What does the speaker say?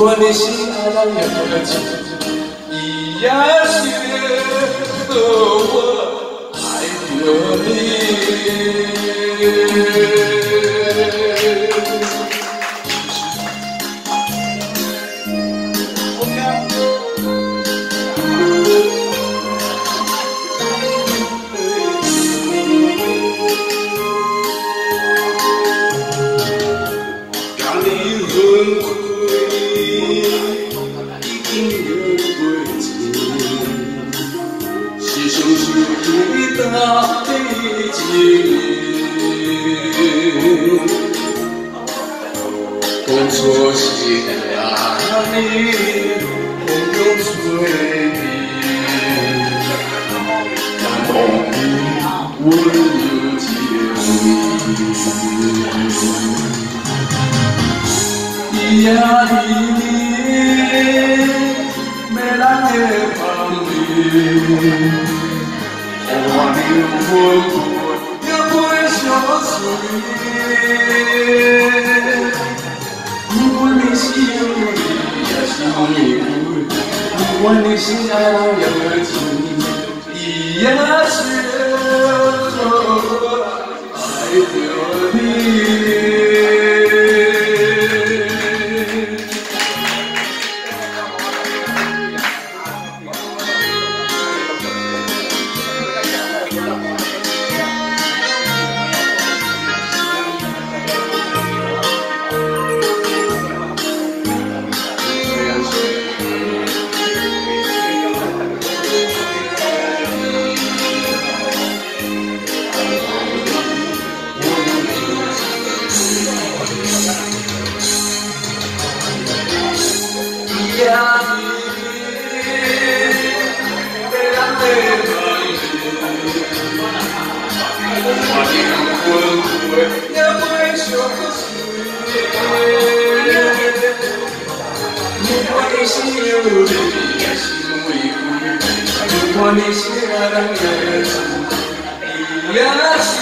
관이신 하나님과 같이 이해할 수 없어 I love Oh, meu fogo, meu coração sorrir. 你不我，管你心爱有几多情，一夜之，爱着你。Güneşli yarınlarım Yaş